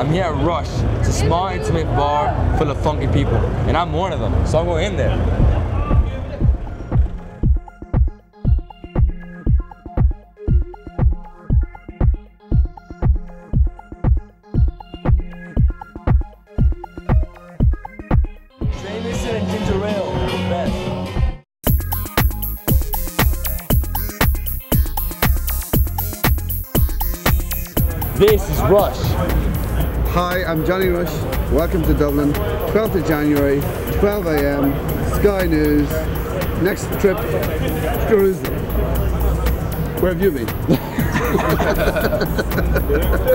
I'm here at Rush. It's a small, intimate bar full of funky people, and I'm one of them, so I'm going in there. This is Rush. Hi, I'm Johnny Rush. Welcome to Dublin. 12th of January, 12 a.m. Sky News. Next trip, Jerusalem. Where have you been?